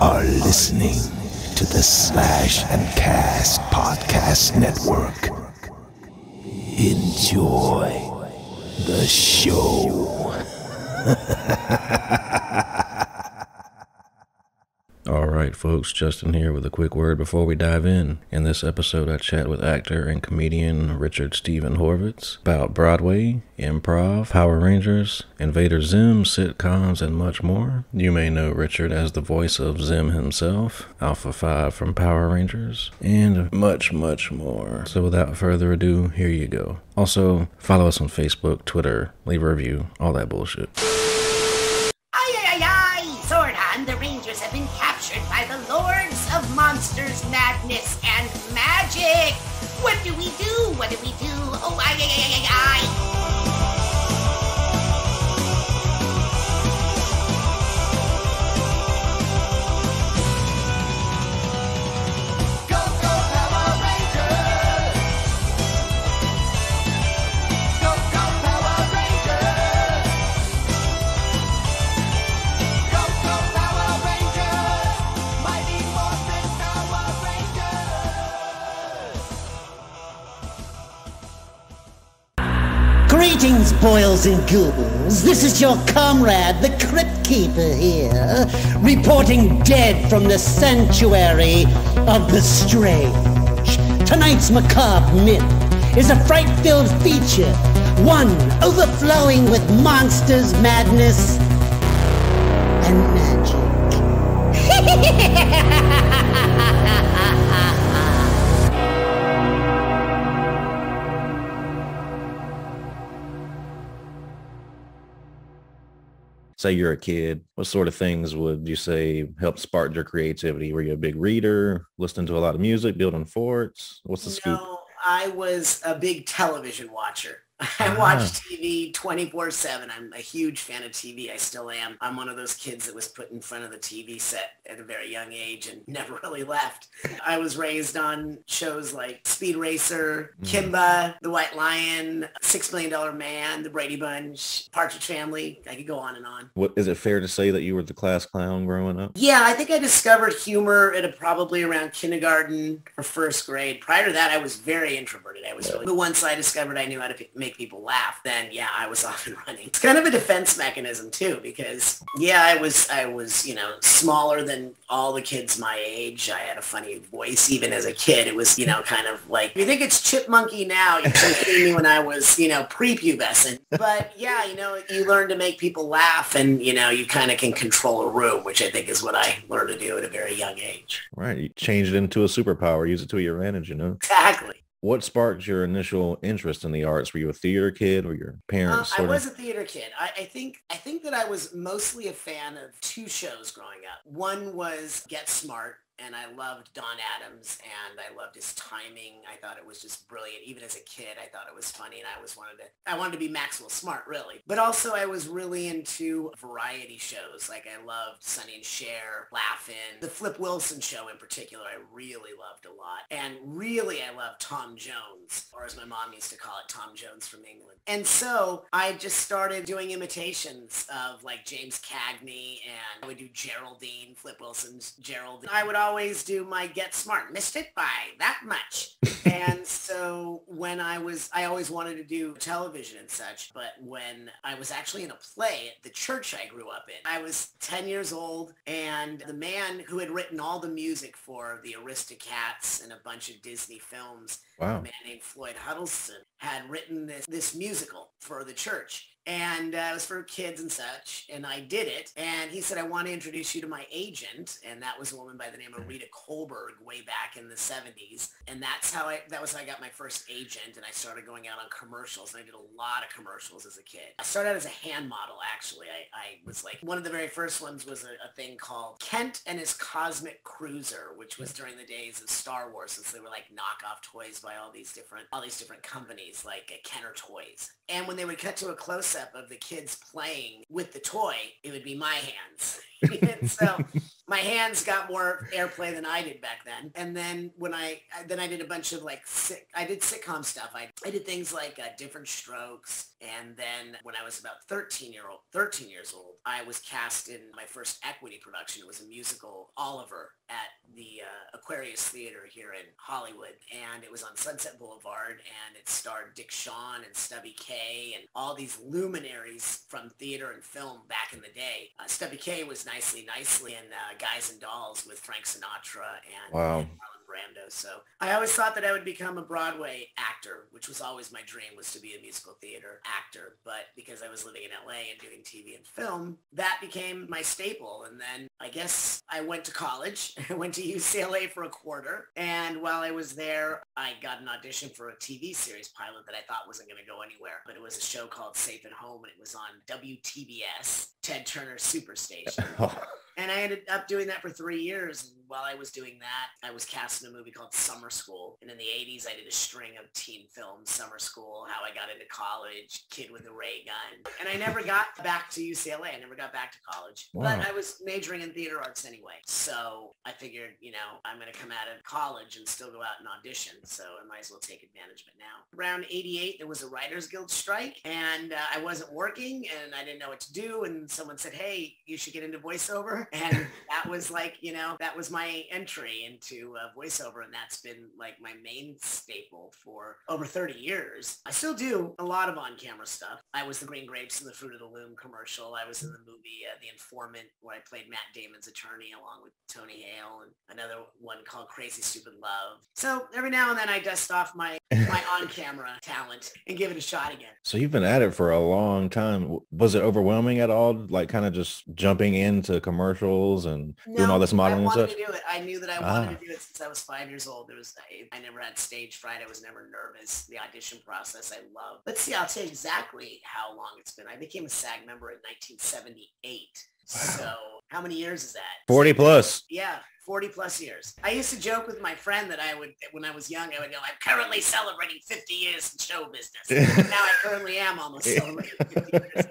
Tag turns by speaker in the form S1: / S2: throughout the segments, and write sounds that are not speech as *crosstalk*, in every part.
S1: are listening to the Slash and Cast Podcast Network. Enjoy the show. *laughs*
S2: Right, folks, Justin here with a quick word before we dive in. In this episode, I chat with actor and comedian Richard Steven Horvitz about Broadway, improv, Power Rangers, Invader Zim, sitcoms, and much more. You may know Richard as the voice of Zim himself, Alpha 5 from Power Rangers, and much, much more. So without further ado, here you go. Also, follow us on Facebook, Twitter, leave a review, all that bullshit.
S3: Monsters, Madness, and
S4: Greetings, and ghouls. This is your comrade, the Crypt Keeper here, reporting dead from the sanctuary of the strange. Tonight's macabre myth is a fright-filled feature, one overflowing with monsters, madness, and magic. *laughs*
S2: say you're a kid, what sort of things would you say help spark your creativity? Were you a big reader, listening to a lot of music, building forts? What's the scoop?
S3: I was a big television watcher. I watch TV 24-7. I'm a huge fan of TV. I still am. I'm one of those kids that was put in front of the TV set at a very young age and *laughs* never really left. I was raised on shows like Speed Racer,
S2: Mm.
S3: Kimba, The White Lion, Six Million Dollar Man, The Brady Bunch, Partridge Family. I could go on and on.
S2: What is it fair to say that you were the class clown growing up?
S3: Yeah, I think I discovered humor at a, probably around kindergarten or first grade. Prior to that, I was very introverted. I was really, but once I discovered I knew how to p- make people laugh, then yeah, I was *laughs* off and running. It's kind of a defense mechanism too, because yeah, I was, I was, you know, smaller than all the kids my age. I had a funny voice even as a kid. It was, you know, kind of like, you think it's chipmunky now, you can *laughs* see me when I was, you know, prepubescent. But yeah, you know, you learn to make people laugh and, you know, you kind of can control a room, which I think is what I learned to do at a very young age.
S2: Right. You changed it into a superpower, use it to your advantage, you know?
S3: Exactly.
S2: What sparked your initial interest in the arts? Were you a theater kid or your
S3: Uh,
S2: parents
S3: I
S2: sort
S3: was
S2: of?
S3: a theater kid. I, I think I think that I was mostly a fan of two shows growing up. One was Get Smart, and I loved Don Adams, and I loved his timing. I thought it was just brilliant. Even as a kid, I thought it was funny, and I always wanted to. I wanted to be Maxwell Smart, really. But also, I was really into variety shows. Like I loved Sonny and Cher, Laugh-In, the Flip Wilson show in particular. I really loved a lot, and really, I loved Tom Jones, or as my mom used to call it, Tom Jones from England. And so I just started doing imitations of like James Cagney and I would do Geraldine, Flip Wilson's Geraldine. I would always do my Get Smart, missed it by that much. and *laughs* so when I was, I always wanted to do television and such, but when I was actually in a play at the church I grew up in, I was 10 years old and the man who had written all the music for the Aristocats and a bunch of Disney films
S2: Wow.
S3: a man named Floyd Huddleston had written this, this musical for the church. And uh, it was for kids and such. And I did it. And he said, I want to introduce you to my agent. And that was a woman by the name of Rita Kohlberg way back in the 70s. And that's how I, that was how I got my first agent. And I started going out on commercials. And I did a lot of commercials as a kid. I started out as a hand model, actually. I, I was like, one of the very first ones was a, a thing called Kent and his Cosmic Cruiser, which was during the days of Star Wars, since they were like knockoff toys by all these different, all these different companies like uh, Kenner Toys. And when they would cut to a close-up of the kids playing with the toy, it would be my hands. *laughs* *laughs* so my hands got more airplay than I did back then. And then when I then I did a bunch of like sit, I did sitcom stuff. I I did things like uh, Different Strokes, And then when I was about 13 year old, 13 years old, I was cast in my first equity production. It was a musical, Oliver, at the uh, Aquarius Theater here in Hollywood. And it was on Sunset Boulevard and it starred Dick Shawn and Stubby Kaye and all these luminaries from theater and film back in the day. Uh, Stubby Kaye was nicely, nicely in uh, Guys and Dolls with Frank Sinatra and,
S2: Wow.
S3: So I always thought that I would become a Broadway actor, which was always my dream was to be a musical theater actor. But because I was living in LA and doing TV and film, that became my staple. And then I guess I went to college. *laughs* I went to UCLA for a quarter. And while I was there, I got an audition for a TV series pilot that I thought wasn't going to go anywhere. But it was a show called Safe at Home and it was on WTBS, Ted Turner Superstation. *laughs* Oh. And I ended up doing that for three years. While I was doing that, I was cast in a movie called Summer School. And in the 80s, I did a string of teen films, Summer School, How I Got Into College, Kid with a Ray Gun. And I never got back to UCLA. I never got back to college.
S2: Wow.
S3: But I was majoring in theater arts anyway. So I figured, you know, I'm going to come out of college and still go out and audition. So I might as well take advantage of it now. Around 88, there was a Writers Guild strike and uh, I wasn't working and I didn't know what to do. And someone said, hey, you should get into voiceover. *laughs* And that was like, you know, that was my entry into uh, voiceover. And that's been like my main staple for over 30 years. I still do a lot of on-camera stuff. I was the Green Grapes in the Fruit of the Loom commercial. I was in the movie uh, The Informant where I played Matt Damon's attorney along with Tony Hale and another one called Crazy Stupid Love. So every now and then I dust off my, *laughs* my on-camera talent and give it a shot again.
S2: So you've been at it for a long time. Was it overwhelming at all? Like kind of just jumping into commercials and doing all this modeling and stuff?
S3: Do it. I knew that I wanted
S2: Ah.
S3: to do it since I was five years old. There was I, I never had stage fright. I was never nervous. The audition process I love. Let's see. I'll tell you exactly how long it's been. I became a SAG member in 1978. So how many years is that?
S2: 40 plus.
S3: Yeah, 40 plus years. I used to joke with my friend that I would, when I was young, I would go, I'm currently celebrating 50 years in show business. *laughs* now I currently am almost *laughs* celebrating 50 years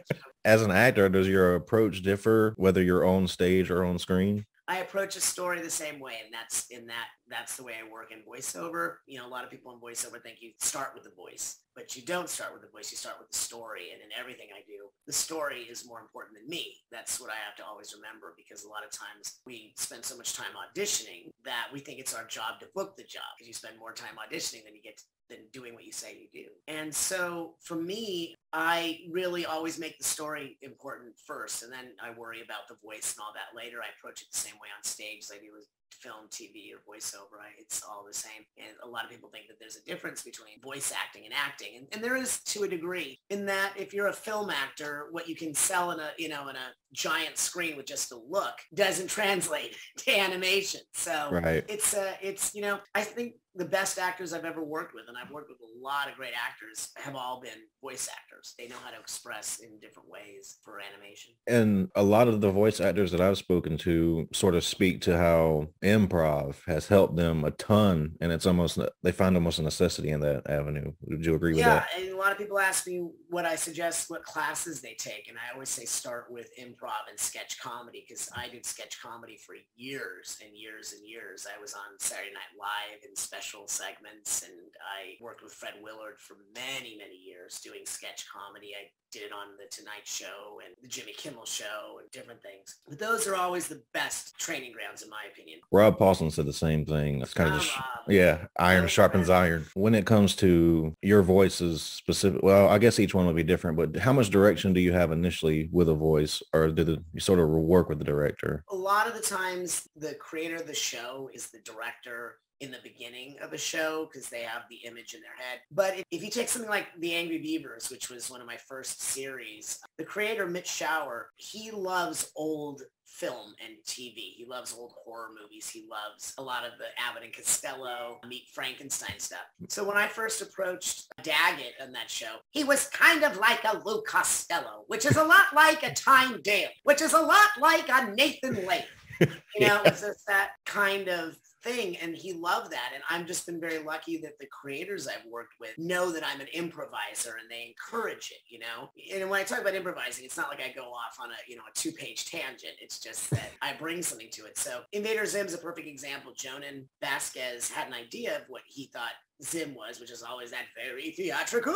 S2: As an actor, does your approach differ whether you're on stage or on screen?
S3: I approach a story the same way, and that's in that that's the way I work in voiceover. You know, a lot of people in voiceover think you start with the voice, but you don't start with the voice. You start with the story, and in everything I do, the story is more important than me. That's what I have to always remember because a lot of times we spend so much time auditioning that we think it's our job to book the job because you spend more time auditioning than you get than doing what you say you do. And so for me, I really always make the story important first, and then I worry about the voice and all that later. I approach it the same way on stage as I do film, TV, or voiceover. It's all the same. And a lot of people think that there's a difference between voice acting and acting, and, and there is to a degree. In that, if you're a film actor, what you can sell in a you know in a giant screen with just a look doesn't *laughs* translate to animation. So
S2: Right.
S3: it's a, it's, you know I think the best actors I've ever worked with, and I've worked with a lot of great actors, have all been voice actors. They know how to express in different ways for animation.
S2: And a lot of the voice actors that I've spoken to sort of speak to how improv has helped them a ton. And it's almost, they find almost a necessity in that avenue. Would you agree with
S3: Yeah,
S2: that?
S3: and a lot of people ask me what I suggest, what classes they take, and I always say start with improv and sketch comedy because I did sketch comedy for years and years and years. I was on Saturday Night Live and special segments, and I worked with Fred Willard for many, many years doing sketch comedy. I did it on the Tonight Show and the Jimmy Kimmel Show and different things. But those are always the best training grounds, in my opinion.
S2: Rob Paulsen said the same thing. It's kind of
S3: Ah,
S2: just,
S3: Rob.
S2: yeah, iron sharpens iron. When it comes to your voices specific, well, I guess each one will be different, but how much direction do you have initially with a voice or do the, you sort of work with the director?
S3: a lot of the times the creator of the show is the director in the beginning of a show because they have the image in their head. But if, if you take something like The Angry Beavers, which was one of my first series, the creator, Mitch Schauer, he loves old film and TV. He loves old horror movies. He loves a lot of the Abbott and Costello, Meet Frankenstein stuff. So when I first approached Daggett on that show, he was kind of like a Lou Costello, which is a lot like a Time Dale, which is a lot like a Nathan Lane. *laughs* You know, it's just that kind of thing. And he loved that. And I've just been very lucky that the creators I've worked with know that I'm an improviser and they encourage it, you know? And when I talk about improvising, it's not like I go off on a, you know, a two page tangent. It's just that I bring something to it. So Invader Zim's a perfect example. Jhonen Vasquez had an idea of what he thought Zim was, which is always that very theatrical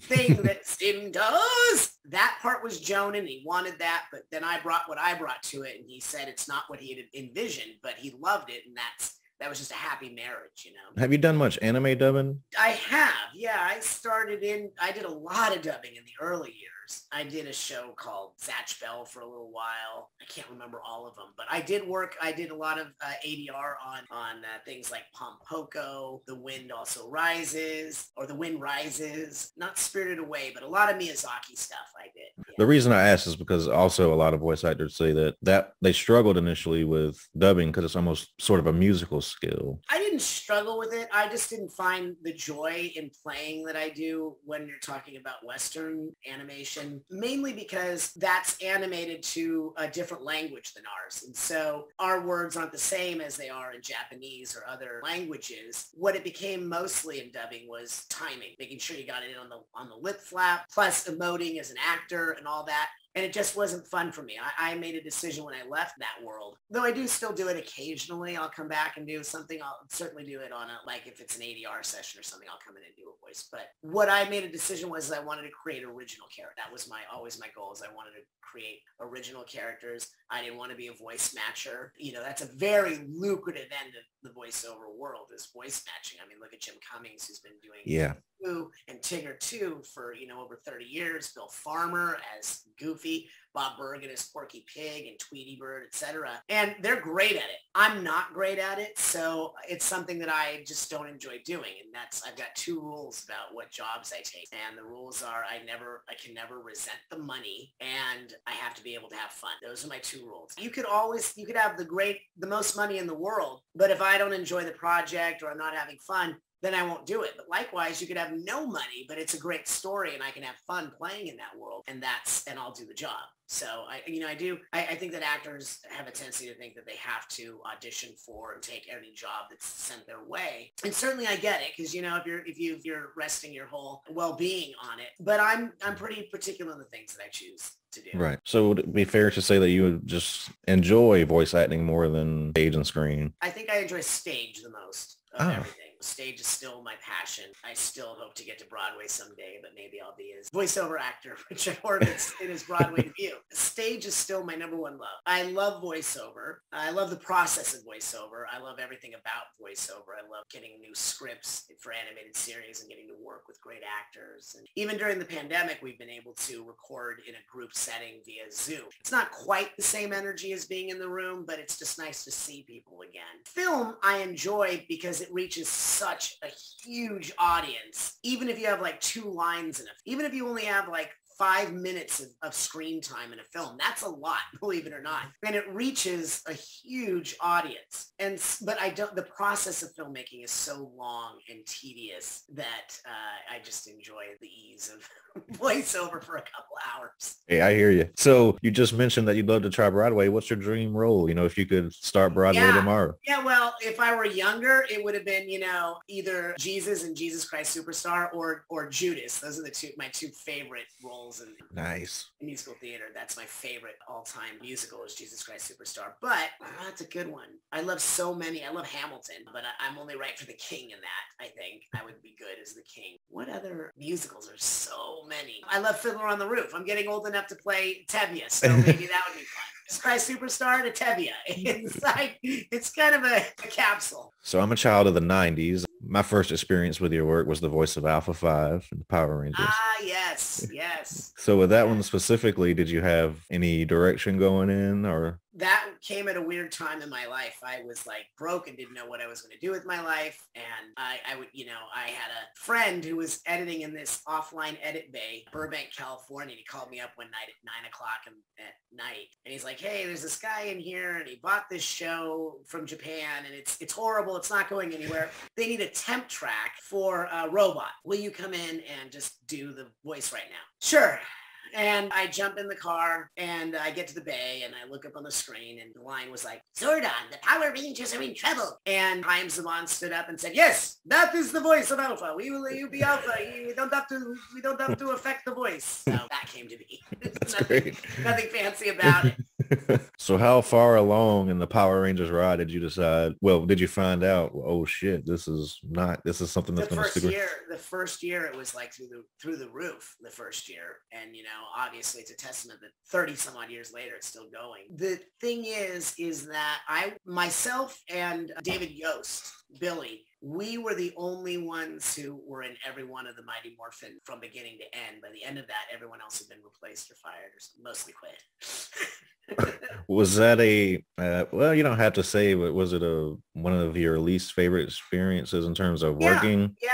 S3: thing that *laughs* Zim does. That part was Joan and he wanted that, but then I brought what I brought to it and he said it's not what he had envisioned, but he loved it and that's that was just a happy marriage, you know.
S2: Have you done much anime dubbing?
S3: I have, yeah. I started in, I did a lot of dubbing in the early years. I did a show called Zatch Bell for a little while. I can't remember all of them, but I did work, I did a lot of uh, ADR on, on uh, things like Pom Poko, The Wind Also Rises, or The Wind Rises, not Spirited Away, but a lot of Miyazaki stuff I did. Yeah.
S2: The reason I ask is because also a lot of voice actors say that that they struggled initially with dubbing because it's almost sort of a musical skill.
S3: I didn't struggle with it. I just didn't find the joy in playing that I do when you're talking about Western animation, mainly because that's animated to a different language than ours. And so our words aren't the same as they are in Japanese or other languages. What it became mostly in dubbing was timing, making sure you got it in on the on the lip flap, plus emoting as an actor and all that and it just wasn't fun for me. I, I, made a decision when I left that world. Though I do still do it occasionally. I'll come back and do something. I'll certainly do it on a, like if it's an ADR session or something, I'll come in and do a voice. But what I made a decision was I wanted to create original character. That was my, always my goal is I wanted to create original characters. I didn't want to be a voice matcher. You know, that's a very lucrative end of the voiceover world is voice matching. I mean, look at Jim Cummings, who's been doing
S2: Yeah.
S3: And Tigger 2 for, you know, over 30 years. Bill Farmer as Goofy, Bob Bergen as Porky Pig and Tweety Bird, etc. And they're great at it. I'm not great at it, so it's something that I just don't enjoy doing. And that's I've got two rules about what jobs I take. And the rules are I never I can never resent the money and I have to be able to have fun. Those are my two rules. You could always you could have the great the most money in the world, but if I don't enjoy the project or I'm not having fun, then I won't do it. But likewise, you could have no money, but it's a great story and I can have fun playing in that world and that's, and I'll do the job. So I, you know, I do, I, I think that actors have a tendency to think that they have to audition for and take any job that's sent their way. And certainly I get it because, you know, if you're, if you, if you're resting your whole well-being on it, but I'm, I'm pretty particular in the things that I choose to do.
S2: Right. So would it be fair to say that you would just enjoy voice acting more than stage and screen?
S3: I think I enjoy stage the most of
S2: Oh.
S3: everything. Stage is still my passion. I still hope to get to Broadway someday, but maybe I'll be as voiceover actor Richard Horvitz in his Broadway *laughs* debut. Stage is still my number one love. I love voiceover. I love the process of voiceover. I love everything about voiceover. I love getting new scripts for animated series and getting to work with great actors. And even during the pandemic, we've been able to record in a group setting via Zoom. It's not quite the same energy as being in the room, but it's just nice to see people again. Film I enjoy because it reaches such a huge audience. Even if you have like two lines in it, even if you only have like five minutes of, of screen time in a film. That's a lot, *laughs* believe it or not. And it reaches a huge audience. And but I don't. The process of filmmaking is so long and tedious that uh, I just enjoy the ease of *laughs* voiceover for a couple hours.
S2: Hey, I hear you. So you just mentioned that you'd love to try Broadway. What's your dream role? You know, if you could start Broadway
S3: Yeah.
S2: tomorrow.
S3: Yeah, well, if I were younger, it would have been, you know, either Jesus and Jesus Christ Superstar or or Judas. Those are the two my two favorite roles in
S2: Nice.
S3: musical theater. That's my favorite all-time musical is Jesus Christ Superstar. But oh, that's a good one. I love so many. I love Hamilton, but I, I'm only right for the King in that. I think I would be good as the King. What other musicals are so many? I love Fiddler on the Roof. I'm getting old enough to play Tevye, so *laughs* maybe that would be fun. Christ Superstar to Tevye. *laughs* It's like it's kind of a, a capsule.
S2: So I'm a child of the 90s. My first experience with your work was the voice of Alpha 5 and the Power Rangers.
S3: Ah, yes, yes.
S2: So with that one specifically, did you have any direction going in or?
S3: That came at a weird time in my life. I was like broke and didn't know what I was going to do with my life. And I, I would, you know, I had a friend who was editing in this offline edit bay, Burbank, California. And he called me up one night at nine o'clock at night. And he's like, hey, there's this guy in here and he bought this show from Japan and it's, it's horrible. It's not going anywhere. They need a temp track for a robot. Will you come in and just do the voice right now? Sure. And I jump in the car and I get to the bay and I look up on the screen and the line was like, Zordon, the Power Rangers are in trouble. And Chaim Saban stood up and said, yes, that is the voice of Alpha. We will you be Alpha. We don't have to, we don't have to affect the voice. So that came to be. *laughs* Nothing,
S2: great.
S3: nothing fancy about it. *laughs*
S2: so how far along in the Power Rangers ride did you decide? Well, did you find out? Oh shit, this is not. This is something that's going to
S3: first
S2: stick.
S3: year, the first year it was like through the through the roof. The first year, and you know, obviously it's a testament that thirty some odd years later it's still going. The thing is, is that I myself and David Yost, Billy, we were the only ones who were in every one of the Mighty Morphin from beginning to end. By the end of that, everyone else had been replaced or fired or mostly quit. *laughs* *laughs*
S2: Was that a? Uh, well, you don't have to say, but was it a one of your least favorite experiences in terms of
S3: Yeah.
S2: working?
S3: Yeah,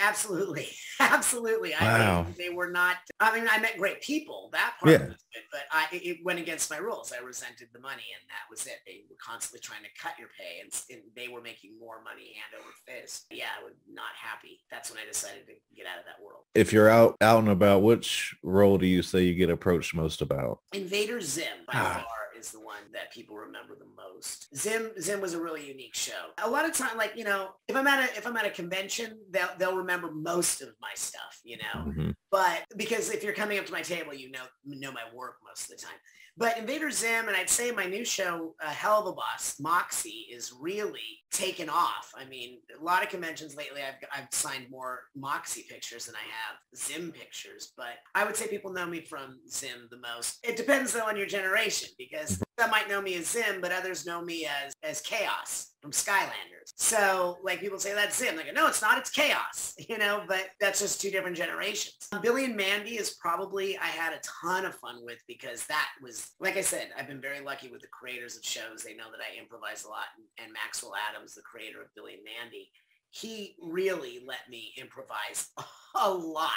S3: absolutely. *laughs* Absolutely. I
S2: Wow.
S3: think they were not, I mean, I met great people. That part
S2: Yeah.
S3: was good, but I, it- it went against my rules. I resented the money and that was it. They were constantly trying to cut your pay and, and they were making more money hand over fist. Yeah, I was not happy. That's when I decided to get out of that world.
S2: If you're out out and about, which role do you say you get approached most about?
S3: Invader Zim by
S2: Ah.
S3: far is the one that people remember the most. Zim Zim was a really unique show. A lot of time, like you know, if I'm at a if I'm at a convention, they'll they'll remember most of my stuff, you know.
S2: Mhm.
S3: But because if you're coming up to my table, you know know my work most of the time. But Invader Zim, and I'd say my new show, uh, Helluva Boss, Moxxie, is really taken off. I mean, a lot of conventions lately, I've, I've signed more Moxxie pictures than I have Zim pictures. But I would say people know me from Zim the most. It depends, though, on your generation, because some might know me as Zim, but others know me as, as Chaos from Skylanders. So like people say that's Zim. They go, no, it's not. It's Chaos, *laughs* you know, but that's just two different generations. Um, Billy and Mandy is probably I had a ton of fun with because that was, like I said, I've been very lucky with the creators of shows. They know that I improvise a lot. And Maxwell Atoms, the creator of Billy and Mandy, he really let me improvise *laughs* a lot.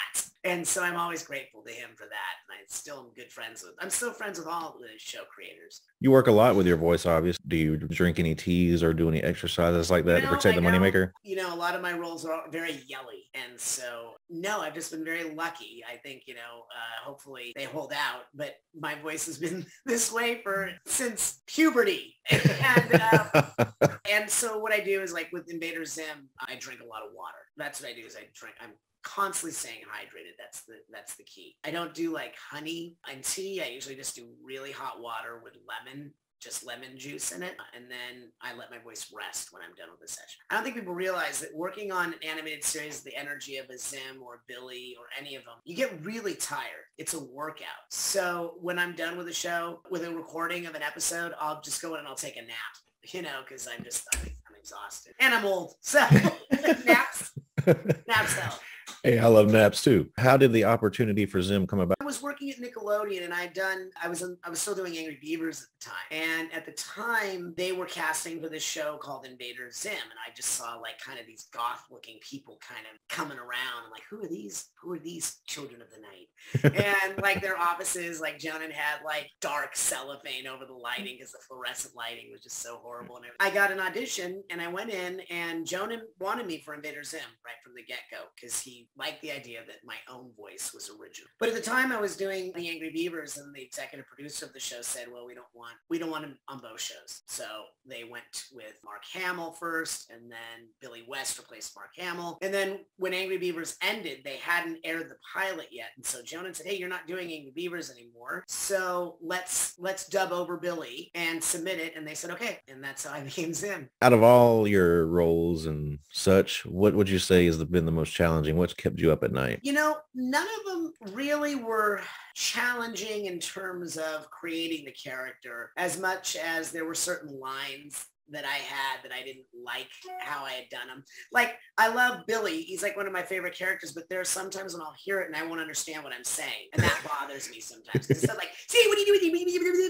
S3: And so I'm always grateful to him for that. And I still am good friends with, I'm still friends with all the show creators.
S2: You work a lot with your voice, obviously. Do you drink any teas or do any exercises like that to
S3: No,
S2: protect
S3: I
S2: the moneymaker?
S3: you know, a lot of my roles are very yelly. And so, no, I've just been very lucky. I think, you know, uh, hopefully they hold out, but my voice has been *laughs* this way for since puberty. *laughs* And, uh, *laughs* and so what I do is like with Invader Zim, I drink a lot of water. That's what I do is I drink, I'm constantly staying hydrated. That's the, that's the key. I don't do like honey and tea. I usually just do really hot water with lemon just lemon juice in it. And then I let my voice rest when I'm done with the session. I don't think people realize that working on an animated series, the energy of a Zim or Billy or any of them, you get really tired. It's a workout. So when I'm done with a show, with a recording of an episode, I'll just go in and I'll take a nap, you know, because I'm just, I'm, I'm exhausted. And I'm old. So *laughs* naps, *laughs* naps help.
S2: Hey, I love naps too. How did the opportunity for Zim come about?
S3: I was working at Nickelodeon and I'd done, I was, in, I was still doing Angry Beavers at the time. And at the time they were casting for this show called Invader Zim. And I just saw like kind of these goth looking people kind of coming around. I'm like, who are these? Who are these children of the night? and *laughs* like their offices, like Jhonen had like dark cellophane over the lighting because the fluorescent lighting was just so horrible. And I got an audition and I went in and Jhonen wanted me for Invader Zim right from the get-go because he liked the idea that my own voice was original. But at the time I was doing the Angry Beavers and the executive producer of the show said, well, we don't want, we don't want him on both shows. So they went with Mark Hamill first and then Billy West replaced Mark Hamill. And then when Angry Beavers ended, they hadn't aired the pilot yet. And so Jhonen said, hey, you're not doing Angry Beavers anymore. So let's, let's dub over Billy and submit it. And they said, okay. And that's how I *laughs* became Zim.
S2: Out of all your roles and such, what would you say has been the most challenging? What's kept you up at night?
S3: You know, none of them really were challenging in terms of creating the character as much as there were certain lines that I had that I didn't like how I had done them. Like, I love Billy. He's like one of my favorite characters, but there are sometimes when I'll hear it and I won't understand what I'm saying. And that bothers me sometimes. It's like, *laughs* see, what do you do?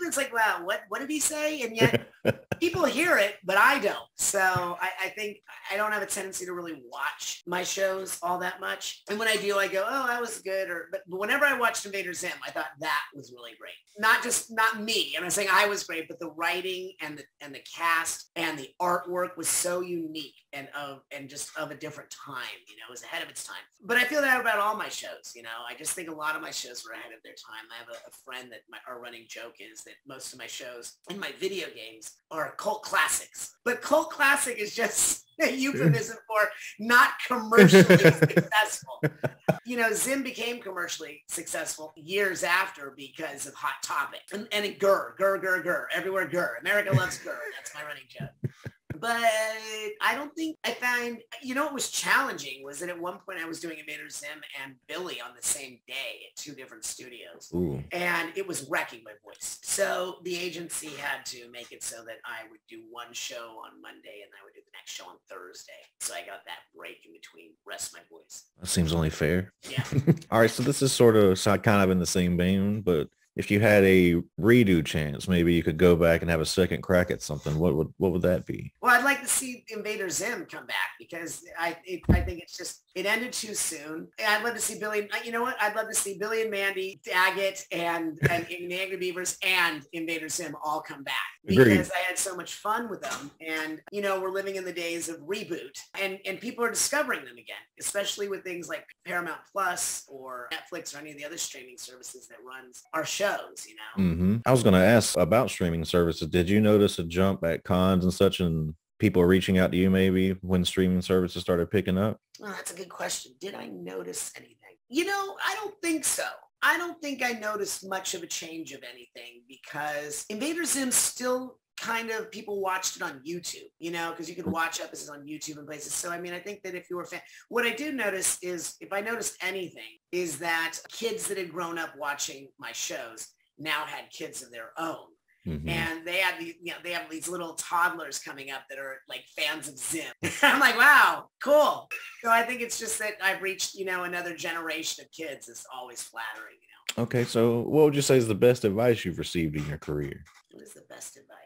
S3: It's like, wow, what, what did he say? And yet *laughs* people hear it, but I don't. So I, I think I don't have a tendency to really watch my shows all that much. And when I do, I go, oh, that was good. Or but whenever I watched Invader Zim, I thought that was really great. Not just not me. I'm not saying I was great, but the writing and the and the cast and the artwork was so unique and of and just of a different time. You know, it was ahead of its time. But I feel that about all my shows. You know, I just think a lot of my shows were ahead of their time. I have a, a friend that my our running joke is that most of my shows and my video games are cult classics. But cult classic is just a *laughs* euphemism for not commercially *laughs* successful. You know, Zim became commercially successful years after because of Hot Topic and, and it GIR, GIR, GIR, GIR, everywhere GIR. America loves GIR. That's my running joke. But I don't think I found, you know, what was challenging was that at one point I was doing Invader Zim and Billy on the same day at two different studios
S2: Ooh.
S3: and it was wrecking my voice. So the agency had to make it so that I would do one show on Monday and I would do the next show on Thursday. So I got that break in between rest my voice.
S2: That seems only fair.
S3: Yeah. *laughs*
S2: All right, so this is sort of so kind of in the same vein, but if you had a redo chance, maybe you could go back and have a second crack at something. What would what would that be?
S3: Well, I'd like to see Invader Zim come back because I it, I think it's just it ended too soon. And I'd love to see Billy. You know what? I'd love to see Billy and Mandy, Daggett, and and, and the Angry Beavers and Invader Zim all come back
S2: Agreed.
S3: because I had so much fun with them. And you know, we're living in the days of reboot, and and people are discovering them again, especially with things like Paramount Plus or Netflix or any of the other streaming services that runs our shows. You know.
S2: Mm-hmm. I was going to ask about streaming services. Did you notice a jump at cons and such, and people reaching out to you maybe when streaming services started picking up?
S3: Well, that's a good question. Did I notice anything? You know, I don't think so. I don't think I noticed much of a change of anything because Invader Zim still kind of people watched it on YouTube, you know, because you could mm-hmm. watch episodes on YouTube and places. So I mean, I think that if you were a fan, what I do notice is if I noticed anything is that kids that had grown up watching my shows now had kids of their own.
S2: Mhm.
S3: And they have these, you know, they have these little toddlers coming up that are like fans of Zim. *laughs* I'm like, wow, cool. So I think it's just that I've reached, you know, another generation of kids. It's always flattering, you know.
S2: Okay, so what would you say is the best advice you've received in your career?
S3: What is the best advice?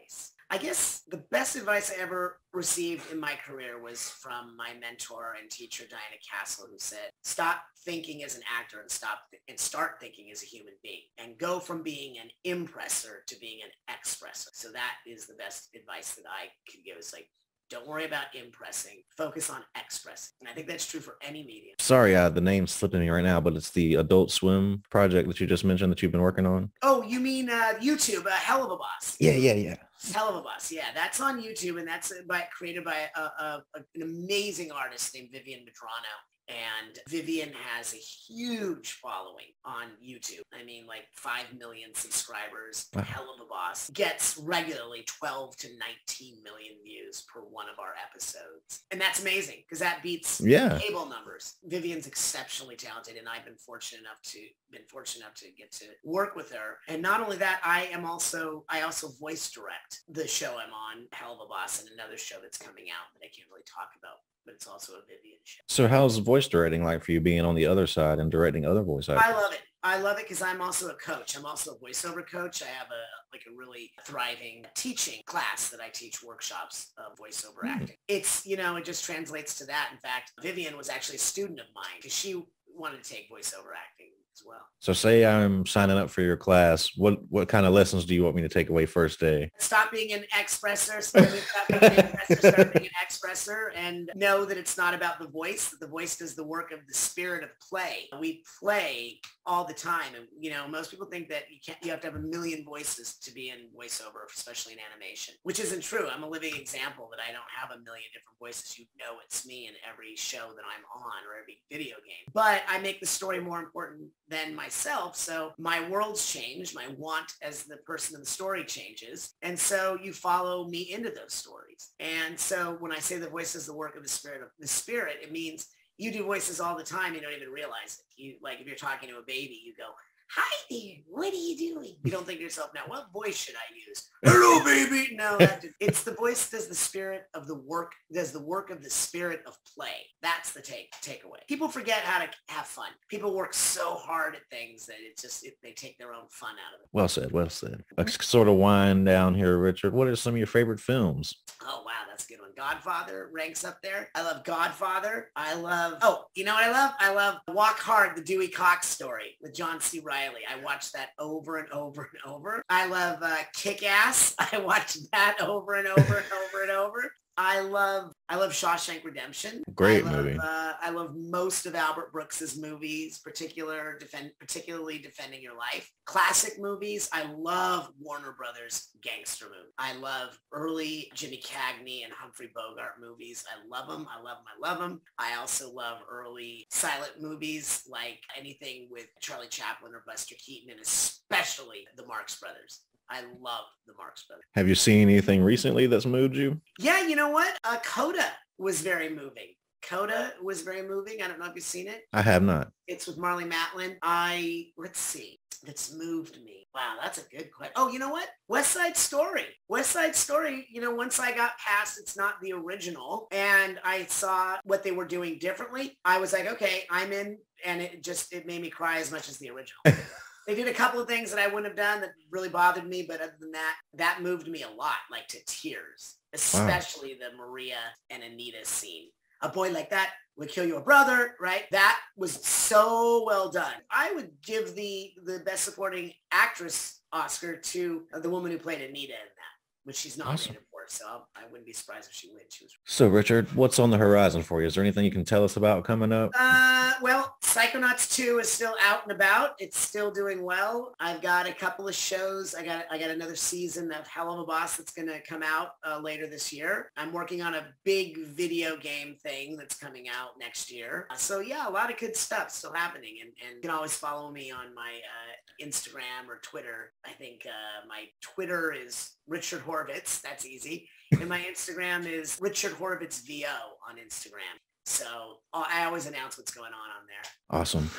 S3: I guess the best advice I ever received in my career was from my mentor and teacher, Diana Castle, who said, stop thinking as an actor and stop and start thinking as a human being and go from being an impressor to being an expressor. So that is the best advice that I could give. It's like, don't worry about impressing, focus on expressing. And I think that's true for any medium.
S2: Sorry, uh, the name's slipping me right now, but it's the Adult Swim project that you just mentioned that you've been working on.
S3: Oh, you mean uh, YouTube, a Helluva Boss.
S2: Yeah, yeah, yeah.
S3: Helluva Boss. Yeah, that's on YouTube, and that's uh, by created by a, a, a- an amazing artist named Vivienne Medrano. And Vivienne has a huge following on YouTube. I mean, like 5 million subscribers.
S2: Wow.
S3: Helluva Boss. Gets regularly 12 to 19 million views per one of our episodes. And that's amazing because that beats
S2: Yeah.
S3: cable numbers. Vivienne's exceptionally talented and I've been fortunate enough to been fortunate enough to get to work with her. And not only that, I am also I also voice direct the show I'm on, Helluva Boss, and another show that's coming out that I can't really talk about, but it's also a Vivienne show.
S2: So how's voice directing like for you being on the other side and directing other voice actors?
S3: I love it. I love it because I'm also a coach. I'm also a voiceover coach. I have a like a really thriving teaching class that I teach workshops of voiceover
S2: Hmm.
S3: acting. It's you know it just translates to that. In fact, Vivienne was actually a student of mine because she wanted to take voiceover acting well.
S2: So say I'm signing up for your class. What what kind of lessons do you want me to take away first day?
S3: Stop being an expressor. Stop being, an expressor. Start being an expressor, and know that it's not about the voice. That the voice does the work of the spirit of play. We play all the time, and you know most people think that you can't. You have to have a million voices to be in voiceover, especially in animation, which isn't true. I'm a living example that I don't have a million different voices. You know it's me in every show that I'm on or every video game. But I make the story more important than myself. So my world's changed. My want as the person in the story changes. And so you follow me into those stories. And so when I say the voice is the work of the spirit of the spirit, it means you do voices all the time. You don't even realize it. You like if you're talking to a baby, you go, hi there, what are you doing? You don't think to yourself, now what voice should I use? *laughs* Hello, *laughs* baby. No, that it's the voice does the spirit of the work, does the work of the spirit of play. That's the take takeaway. People forget how to have fun. People work so hard at things that it just, it, they take their own fun out of it.
S2: Well said, well said. Let's mm-hmm. sort of wind down here, Richard. What are some of your favorite films?
S3: Oh, wow, that's a good one. Godfather ranks up there. I love Godfather. I love, oh, you know what I love? I love Walk Hard, the Dewey Cox story with John C. I watched that over and over and over. I love uh, Kick-Ass. *laughs* I watched that over and over and over and over. I love I love Shawshank Redemption.
S2: Great
S3: I love,
S2: movie.
S3: Uh, I love most of Albert Brooks's movies, particular defend, particularly Defending Your Life. Classic movies. I love Warner Brothers gangster movies. I love early Jimmy Cagney and Humphrey Bogart movies. I love them. I love them. I love them. I also love early silent movies like anything with Charlie Chaplin or Buster Keaton, and especially the Marx Brothers. I love the Marx Brothers.
S2: Have you seen anything recently that's moved you?
S3: Yeah, you know what? Uh, CODA was very moving. CODA was very moving. I don't know if you've seen it.
S2: I have not.
S3: It's with Marlee Matlin. I, let's see, that's moved me. Wow, that's a good question. Oh, you know what? West Side Story. West Side Story, you know, once I got past it's not the original and I saw what they were doing differently, I was like, okay, I'm in. And it just, it made me cry as much as the original. *laughs* They did a couple of things that I wouldn't have done that really bothered me, but other than that, that moved me a lot, like to tears, especially the Maria and Anita scene. A boy like that would kill your brother, right? That was so well done. I would give the the best supporting actress Oscar to the woman who played Anita in that, which she's nominated for. So I wouldn't be surprised if she wins. She was
S2: So Richard, what's on the horizon for you? Is there anything you can tell us about coming up?
S3: Uh, well, Psychonauts 2 is still out and about. It's still doing well. I've got a couple of shows. I got I got another season of Helluva Boss that's going to come out uh, later this year. I'm working on a big video game thing that's coming out next year. Uh, so yeah, a lot of good stuff still happening. And, and you can always follow me on my uh, Instagram or Twitter. I think uh, my Twitter is Richard Horvitz. That's easy. And my Instagram is Richard Horvitz VO on Instagram. So uh, I always announce what's going on on there.
S2: Awesome.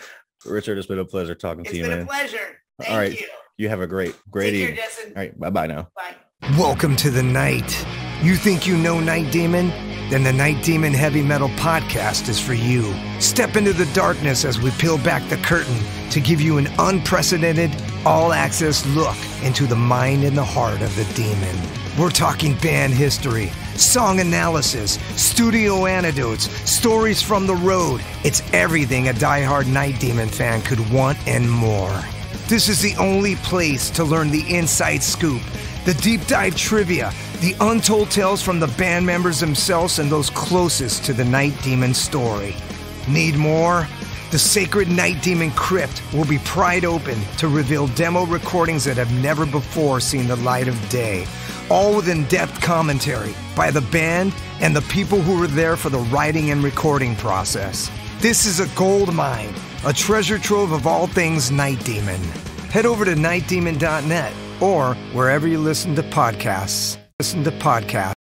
S2: Richard, it's been a pleasure talking
S3: It's
S2: to you, It's
S3: been
S2: man.
S3: a pleasure. Thank
S2: All right.
S3: you.
S2: You have a great, great
S3: Take
S2: evening.
S3: care,
S2: All right. Bye-bye now.
S3: Bye.
S5: Welcome to the night. You think you know Night Demon? Then the Night Demon Heavy Metal Podcast is for you. Step into the darkness as we peel back the curtain to give you an unprecedented, all access look into the mind and the heart of the demon. We're talking band history, song analysis, studio anecdotes, stories from the road. It's everything a die-hard Night Demon fan could want and more. This is the only place to learn the inside scoop, the deep dive trivia, the untold tales from the band members themselves and those closest to the Night Demon story. Need more? The Sacred Night Demon Crypt will be pried open to reveal demo recordings that have never before seen the light of day, all with in depth commentary by the band and the people who were there for the writing and recording process. This is a gold mine, a treasure trove of all things Night Demon. Head over to nightdemon.net or wherever you listen to podcasts. Listen to podcasts.